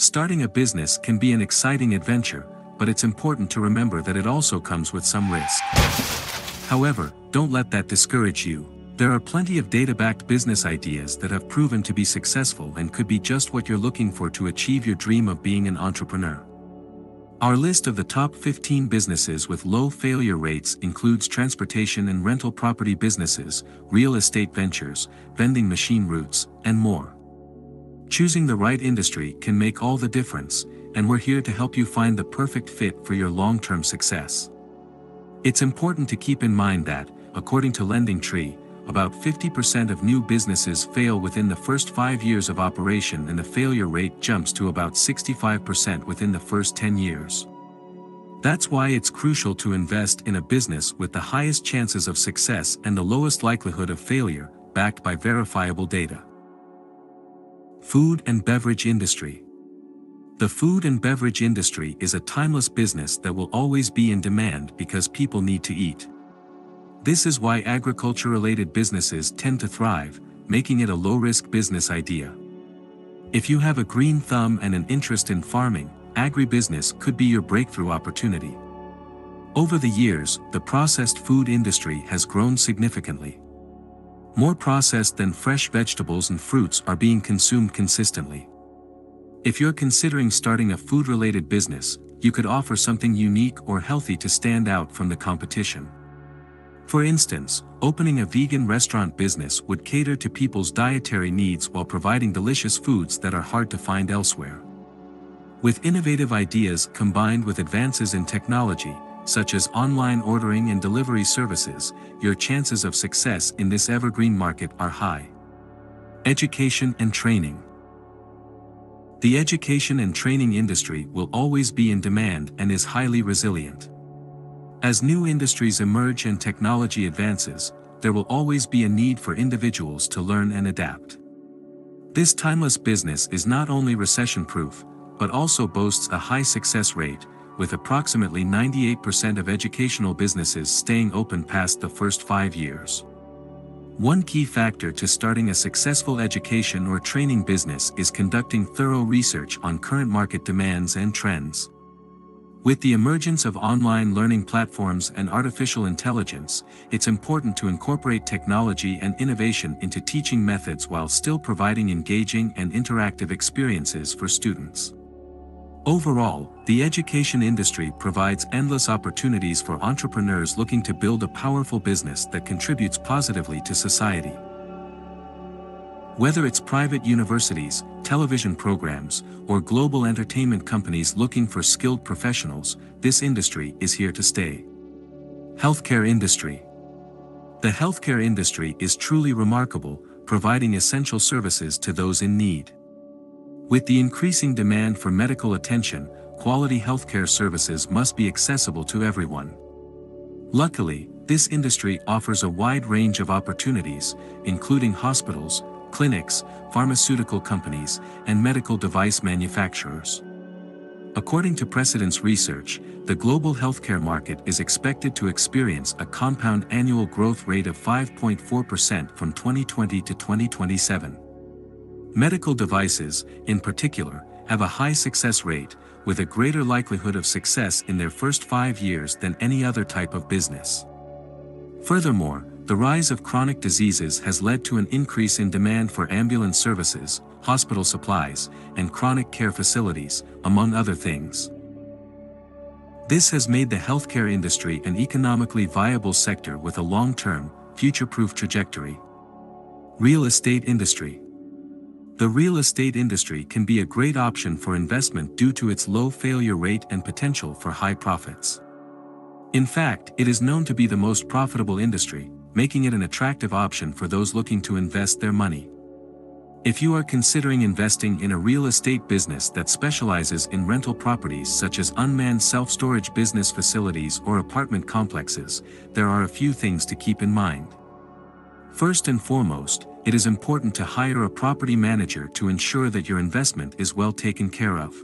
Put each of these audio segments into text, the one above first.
Starting a business can be an exciting adventure, but it's important to remember that it also comes with some risk. However, don't let that discourage you. There are plenty of data-backed business ideas that have proven to be successful and could be just what you're looking for to achieve your dream of being an entrepreneur. Our list of the top 15 businesses with low failure rates includes transportation and rental property businesses, real estate ventures, vending machine routes, and more. Choosing the right industry can make all the difference, and we're here to help you find the perfect fit for your long-term success. It's important to keep in mind that, according to LendingTree, about 50% of new businesses fail within the first five years of operation and the failure rate jumps to about 65% within the first 10 years. That's why it's crucial to invest in a business with the highest chances of success and the lowest likelihood of failure, backed by verifiable data. Food and Beverage Industry The food and beverage industry is a timeless business that will always be in demand because people need to eat. This is why agriculture-related businesses tend to thrive, making it a low-risk business idea. If you have a green thumb and an interest in farming, agribusiness could be your breakthrough opportunity. Over the years, the processed food industry has grown significantly. More processed than fresh vegetables and fruits are being consumed consistently. If you're considering starting a food-related business, you could offer something unique or healthy to stand out from the competition. For instance, opening a vegan restaurant business would cater to people's dietary needs while providing delicious foods that are hard to find elsewhere. With innovative ideas combined with advances in technology, such as online ordering and delivery services, your chances of success in this evergreen market are high. Education and Training The education and training industry will always be in demand and is highly resilient. As new industries emerge and technology advances, there will always be a need for individuals to learn and adapt. This timeless business is not only recession-proof, but also boasts a high success rate, with approximately 98% of educational businesses staying open past the first five years. One key factor to starting a successful education or training business is conducting thorough research on current market demands and trends. With the emergence of online learning platforms and artificial intelligence, it's important to incorporate technology and innovation into teaching methods while still providing engaging and interactive experiences for students. Overall, the education industry provides endless opportunities for entrepreneurs looking to build a powerful business that contributes positively to society. Whether it's private universities, television programs, or global entertainment companies looking for skilled professionals, this industry is here to stay. Healthcare Industry The healthcare industry is truly remarkable, providing essential services to those in need. With the increasing demand for medical attention, quality healthcare services must be accessible to everyone. Luckily, this industry offers a wide range of opportunities, including hospitals, clinics, pharmaceutical companies, and medical device manufacturers. According to Precedence Research, the global healthcare market is expected to experience a compound annual growth rate of 5.4% from 2020 to 2027. Medical devices, in particular, have a high success rate, with a greater likelihood of success in their first five years than any other type of business. Furthermore, the rise of chronic diseases has led to an increase in demand for ambulance services, hospital supplies, and chronic care facilities, among other things. This has made the healthcare industry an economically viable sector with a long-term, future-proof trajectory. Real estate industry. The real estate industry can be a great option for investment due to its low failure rate and potential for high profits. In fact, it is known to be the most profitable industry, making it an attractive option for those looking to invest their money. If you are considering investing in a real estate business that specializes in rental properties such as unmanned self-storage business facilities or apartment complexes, there are a few things to keep in mind. First and foremost, it is important to hire a property manager to ensure that your investment is well taken care of.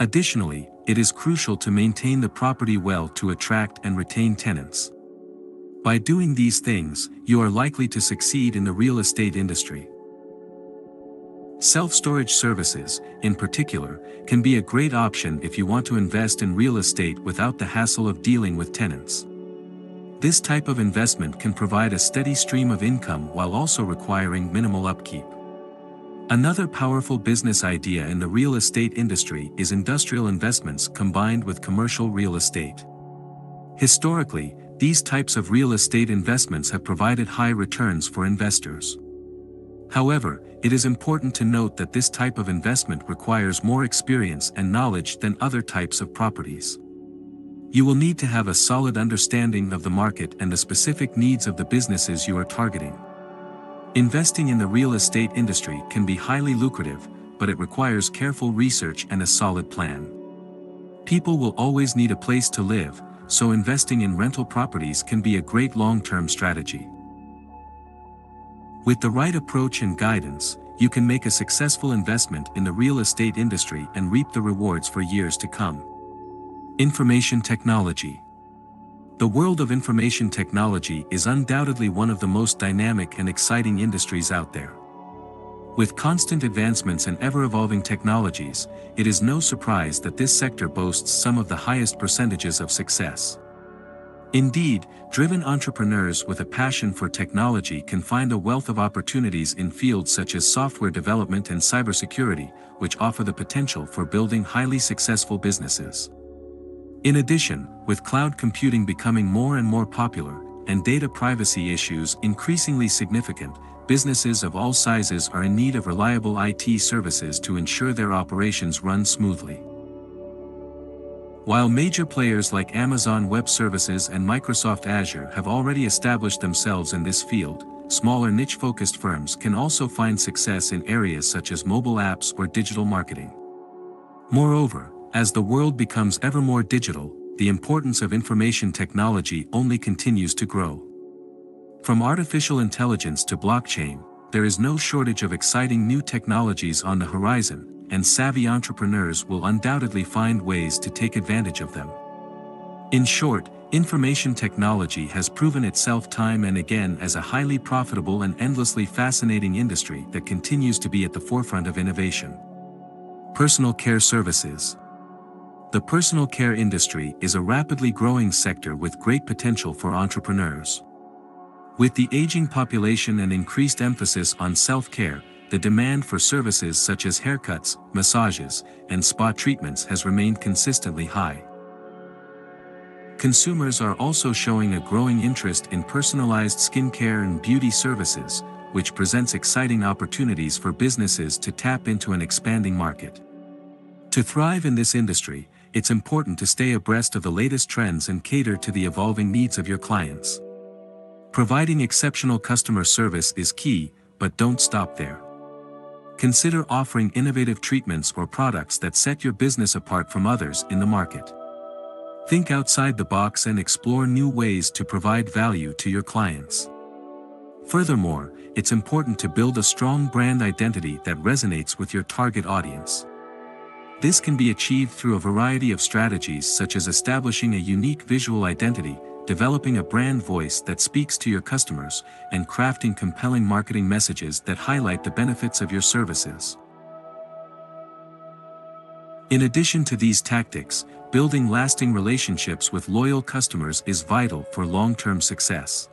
Additionally, it is crucial to maintain the property well to attract and retain tenants. By doing these things, you are likely to succeed in the real estate industry. Self-storage services, in particular, can be a great option if you want to invest in real estate without the hassle of dealing with tenants. This type of investment can provide a steady stream of income while also requiring minimal upkeep. Another powerful business idea in the real estate industry is industrial investments combined with commercial real estate. Historically, these types of real estate investments have provided high returns for investors. However, it is important to note that this type of investment requires more experience and knowledge than other types of properties. You will need to have a solid understanding of the market and the specific needs of the businesses you are targeting. Investing in the real estate industry can be highly lucrative, but it requires careful research and a solid plan. People will always need a place to live, so investing in rental properties can be a great long-term strategy. With the right approach and guidance, you can make a successful investment in the real estate industry and reap the rewards for years to come. Information Technology The world of information technology is undoubtedly one of the most dynamic and exciting industries out there. With constant advancements and ever-evolving technologies, it is no surprise that this sector boasts some of the highest percentages of success. Indeed, driven entrepreneurs with a passion for technology can find a wealth of opportunities in fields such as software development and cybersecurity, which offer the potential for building highly successful businesses. In addition, with cloud computing becoming more and more popular, and data privacy issues increasingly significant, businesses of all sizes are in need of reliable IT services to ensure their operations run smoothly. While major players like Amazon Web Services and Microsoft Azure have already established themselves in this field, smaller niche-focused firms can also find success in areas such as mobile apps or digital marketing. Moreover, as the world becomes ever more digital, the importance of information technology only continues to grow. From artificial intelligence to blockchain, there is no shortage of exciting new technologies on the horizon, and savvy entrepreneurs will undoubtedly find ways to take advantage of them. In short, information technology has proven itself time and again as a highly profitable and endlessly fascinating industry that continues to be at the forefront of innovation. Personal Care Services The personal care industry is a rapidly growing sector with great potential for entrepreneurs. With the aging population and increased emphasis on self-care, the demand for services such as haircuts, massages, and spa treatments has remained consistently high. Consumers are also showing a growing interest in personalized skincare and beauty services, which presents exciting opportunities for businesses to tap into an expanding market. To thrive in this industry, it's important to stay abreast of the latest trends and cater to the evolving needs of your clients. Providing exceptional customer service is key, but don't stop there. Consider offering innovative treatments or products that set your business apart from others in the market. Think outside the box and explore new ways to provide value to your clients. Furthermore, it's important to build a strong brand identity that resonates with your target audience. This can be achieved through a variety of strategies such as establishing a unique visual identity, developing a brand voice that speaks to your customers, and crafting compelling marketing messages that highlight the benefits of your services. In addition to these tactics, building lasting relationships with loyal customers is vital for long-term success.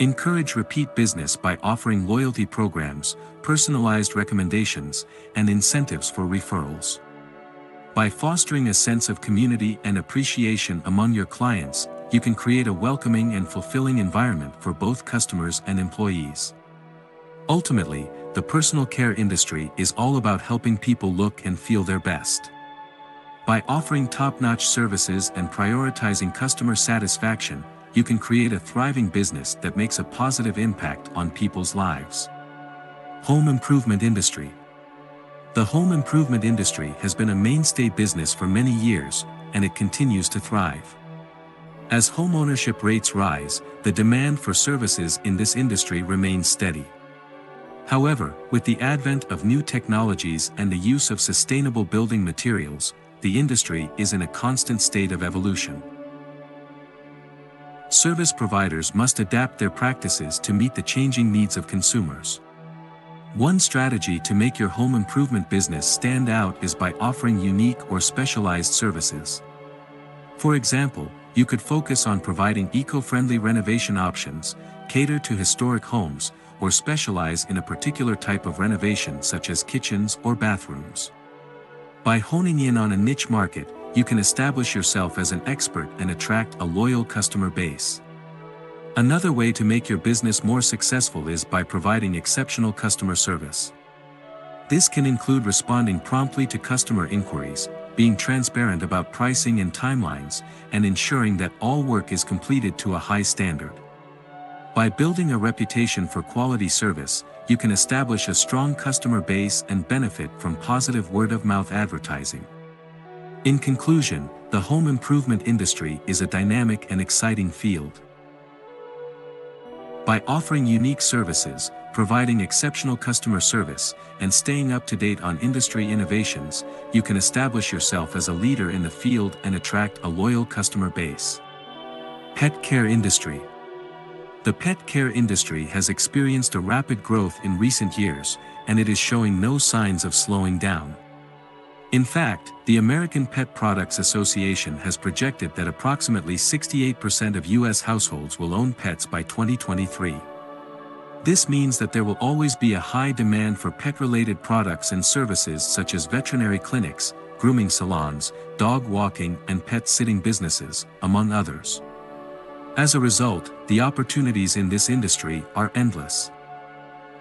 Encourage repeat business by offering loyalty programs, personalized recommendations, and incentives for referrals. By fostering a sense of community and appreciation among your clients, you can create a welcoming and fulfilling environment for both customers and employees. Ultimately, the personal care industry is all about helping people look and feel their best. By offering top-notch services and prioritizing customer satisfaction, you can create a thriving business that makes a positive impact on people's lives. Home Improvement Industry The home improvement industry has been a mainstay business for many years, and it continues to thrive. As homeownership rates rise, the demand for services in this industry remains steady. However, with the advent of new technologies and the use of sustainable building materials, the industry is in a constant state of evolution. Service providers must adapt their practices to meet the changing needs of consumers. One strategy to make your home improvement business stand out is by offering unique or specialized services. For example, you could focus on providing eco-friendly renovation options, cater to historic homes, or specialize in a particular type of renovation such as kitchens or bathrooms. By honing in on a niche market, you can establish yourself as an expert and attract a loyal customer base. Another way to make your business more successful is by providing exceptional customer service. This can include responding promptly to customer inquiries, being transparent about pricing and timelines, and ensuring that all work is completed to a high standard. By building a reputation for quality service, you can establish a strong customer base and benefit from positive word-of-mouth advertising. In conclusion, the home improvement industry is a dynamic and exciting field. By offering unique services, providing exceptional customer service, and staying up to date on industry innovations, you can establish yourself as a leader in the field and attract a loyal customer base. Pet Care Industry The pet care industry has experienced a rapid growth in recent years, and it is showing no signs of slowing down. In fact, the American Pet Products Association has projected that approximately 68% of U.S. households will own pets by 2023. This means that there will always be a high demand for pet-related products and services such as veterinary clinics, grooming salons, dog walking and pet sitting businesses, among others. As a result, the opportunities in this industry are endless.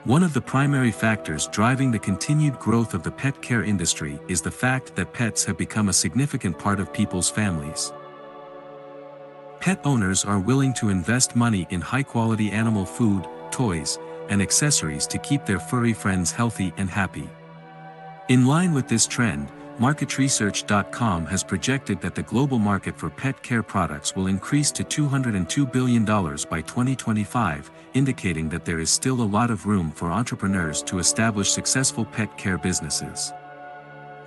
One of the primary factors driving the continued growth of the pet care industry is the fact that pets have become a significant part of people's families. Pet owners are willing to invest money in high-quality animal food, toys, and accessories to keep their furry friends healthy and happy. In line with this trend, MarketResearch.com has projected that the global market for pet care products will increase to $202 billion by 2025, indicating that there is still a lot of room for entrepreneurs to establish successful pet care businesses.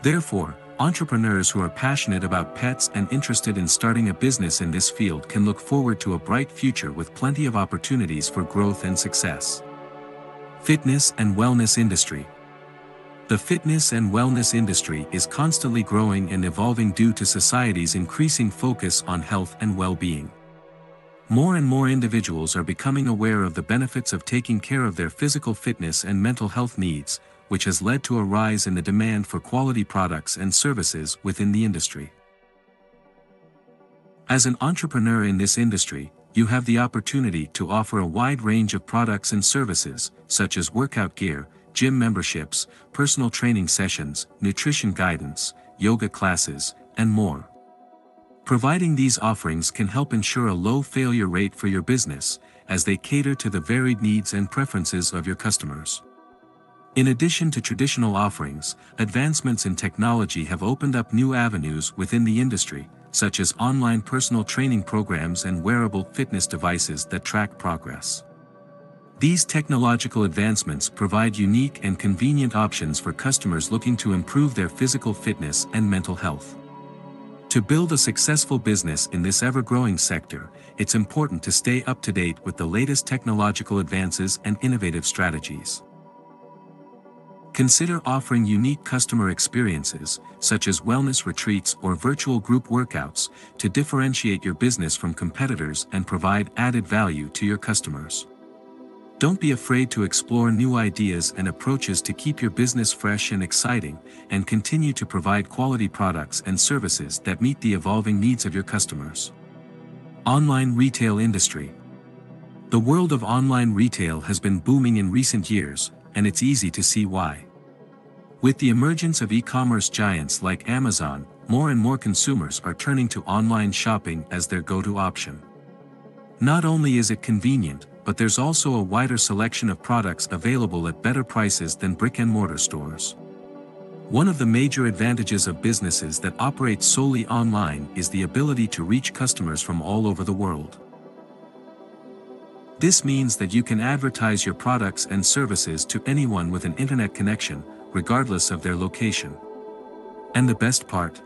Therefore, entrepreneurs who are passionate about pets and interested in starting a business in this field can look forward to a bright future with plenty of opportunities for growth and success. Fitness and Wellness Industry the fitness and wellness industry is constantly growing and evolving due to society's increasing focus on health and well-being. More and more individuals are becoming aware of the benefits of taking care of their physical fitness and mental health needs, which has led to a rise in the demand for quality products and services within the industry. As an entrepreneur in this industry, you have the opportunity to offer a wide range of products and services, such as workout gear, gym memberships, personal training sessions, nutrition guidance, yoga classes, and more. Providing these offerings can help ensure a low failure rate for your business, as they cater to the varied needs and preferences of your customers. In addition to traditional offerings, advancements in technology have opened up new avenues within the industry, such as online personal training programs and wearable fitness devices that track progress. These technological advancements provide unique and convenient options for customers looking to improve their physical fitness and mental health. To build a successful business in this ever-growing sector, it's important to stay up to date with the latest technological advances and innovative strategies. Consider offering unique customer experiences, such as wellness retreats or virtual group workouts, to differentiate your business from competitors and provide added value to your customers. Don't be afraid to explore new ideas and approaches to keep your business fresh and exciting, and continue to provide quality products and services that meet the evolving needs of your customers. Online Retail Industry The world of online retail has been booming in recent years, and it's easy to see why. With the emergence of e-commerce giants like Amazon, more and more consumers are turning to online shopping as their go-to option. Not only is it convenient, but there's also a wider selection of products available at better prices than brick-and-mortar stores. One of the major advantages of businesses that operate solely online is the ability to reach customers from all over the world. This means that you can advertise your products and services to anyone with an internet connection, regardless of their location. And the best part?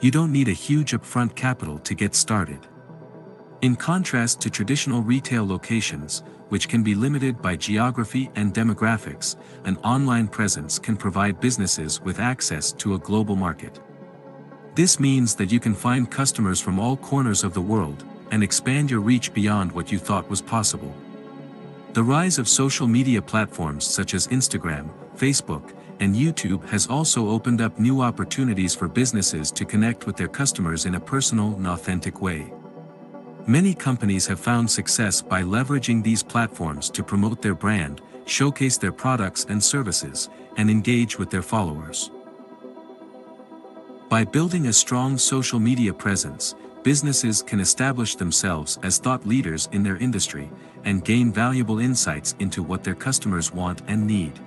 You don't need a huge upfront capital to get started. In contrast to traditional retail locations, which can be limited by geography and demographics, an online presence can provide businesses with access to a global market. This means that you can find customers from all corners of the world, and expand your reach beyond what you thought was possible. The rise of social media platforms such as Instagram, Facebook, and YouTube has also opened up new opportunities for businesses to connect with their customers in a personal and authentic way. Many companies have found success by leveraging these platforms to promote their brand, showcase their products and services, and engage with their followers. By building a strong social media presence, businesses can establish themselves as thought leaders in their industry, and gain valuable insights into what their customers want and need.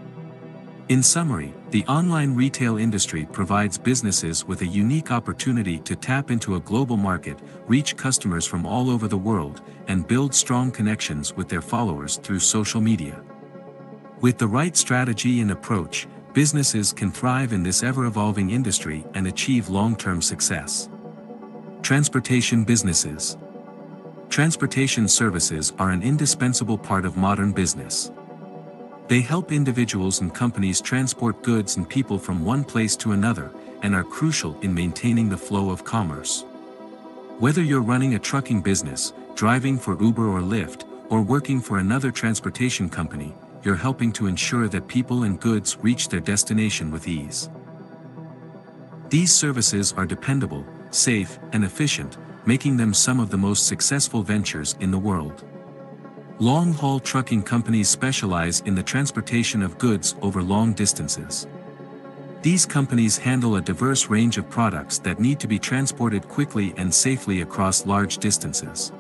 In summary, the online retail industry provides businesses with a unique opportunity to tap into a global market, reach customers from all over the world, and build strong connections with their followers through social media. With the right strategy and approach, businesses can thrive in this ever-evolving industry and achieve long-term success. Transportation businesses. Transportation services are an indispensable part of modern business. They help individuals and companies transport goods and people from one place to another, and are crucial in maintaining the flow of commerce. Whether you're running a trucking business, driving for Uber or Lyft, or working for another transportation company, you're helping to ensure that people and goods reach their destination with ease. These services are dependable, safe, and efficient, making them some of the most successful ventures in the world. Long-haul trucking companies specialize in the transportation of goods over long distances. These companies handle a diverse range of products that need to be transported quickly and safely across large distances.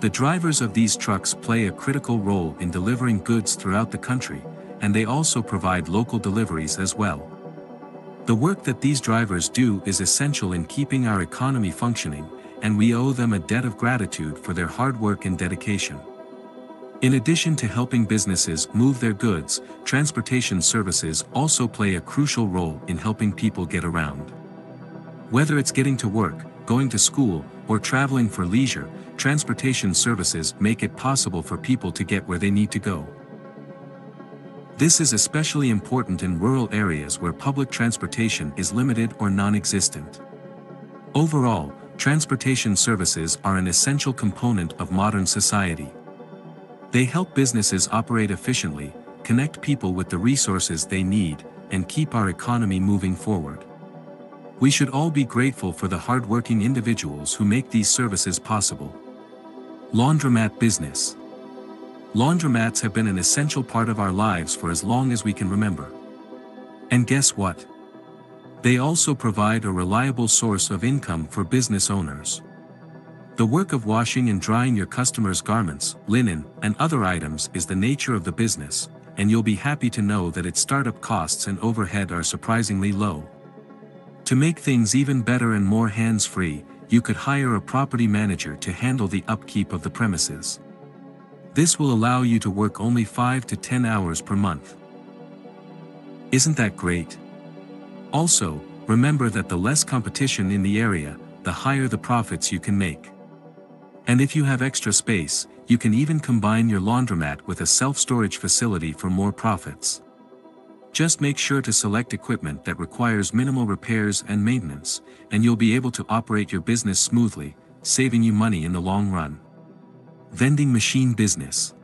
The drivers of these trucks play a critical role in delivering goods throughout the country, and they also provide local deliveries as well. The work that these drivers do is essential in keeping our economy functioning, and we owe them a debt of gratitude for their hard work and dedication. In addition to helping businesses move their goods, transportation services also play a crucial role in helping people get around. Whether it's getting to work, going to school, or traveling for leisure, transportation services make it possible for people to get where they need to go. This is especially important in rural areas where public transportation is limited or non-existent. Overall, transportation services are an essential component of modern society. They help businesses operate efficiently, connect people with the resources they need, and keep our economy moving forward. We should all be grateful for the hardworking individuals who make these services possible. Laundromat Business Laundromats have been an essential part of our lives for as long as we can remember. And guess what? They also provide a reliable source of income for business owners. The work of washing and drying your customers' garments, linen, and other items is the nature of the business, and you'll be happy to know that its startup costs and overhead are surprisingly low. To make things even better and more hands-free, you could hire a property manager to handle the upkeep of the premises. This will allow you to work only 5 to 10 hours per month. Isn't that great? Also, remember that the less competition in the area, the higher the profits you can make. And if you have extra space, you can even combine your laundromat with a self-storage facility for more profits. Just make sure to select equipment that requires minimal repairs and maintenance, and you'll be able to operate your business smoothly, saving you money in the long run. Vending Machine Business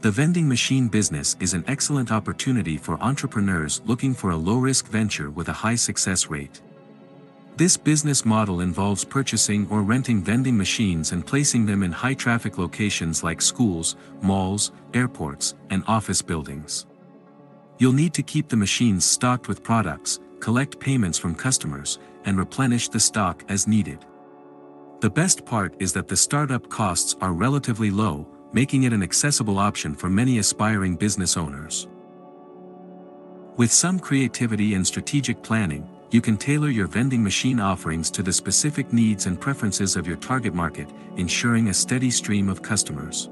The vending machine business is an excellent opportunity for entrepreneurs looking for a low-risk venture with a high success rate. This business model involves purchasing or renting vending machines and placing them in high-traffic locations like schools, malls, airports, and office buildings. You'll need to keep the machines stocked with products, collect payments from customers, and replenish the stock as needed. The best part is that the startup costs are relatively low, making it an accessible option for many aspiring business owners. With some creativity and strategic planning, you can tailor your vending machine offerings to the specific needs and preferences of your target market, ensuring a steady stream of customers.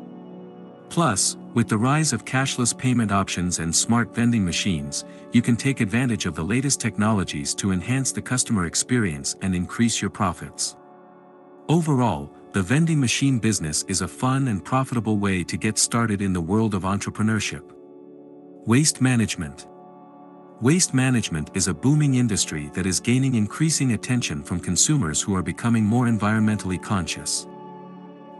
Plus, with the rise of cashless payment options and smart vending machines, you can take advantage of the latest technologies to enhance the customer experience and increase your profits. Overall, the vending machine business is a fun and profitable way to get started in the world of entrepreneurship. Waste Management Waste management is a booming industry that is gaining increasing attention from consumers who are becoming more environmentally conscious.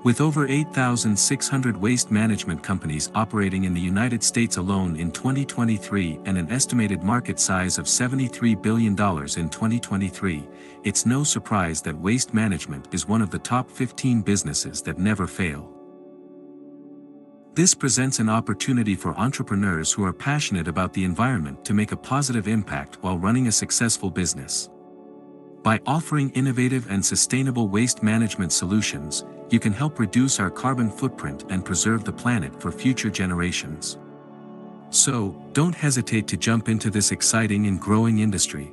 With over 8,600 waste management companies operating in the United States alone in 2023 and an estimated market size of $73 billion in 2023, it's no surprise that waste management is one of the top 15 businesses that never fail. This presents an opportunity for entrepreneurs who are passionate about the environment to make a positive impact while running a successful business. By offering innovative and sustainable waste management solutions, you can help reduce our carbon footprint and preserve the planet for future generations. So, don't hesitate to jump into this exciting and growing industry.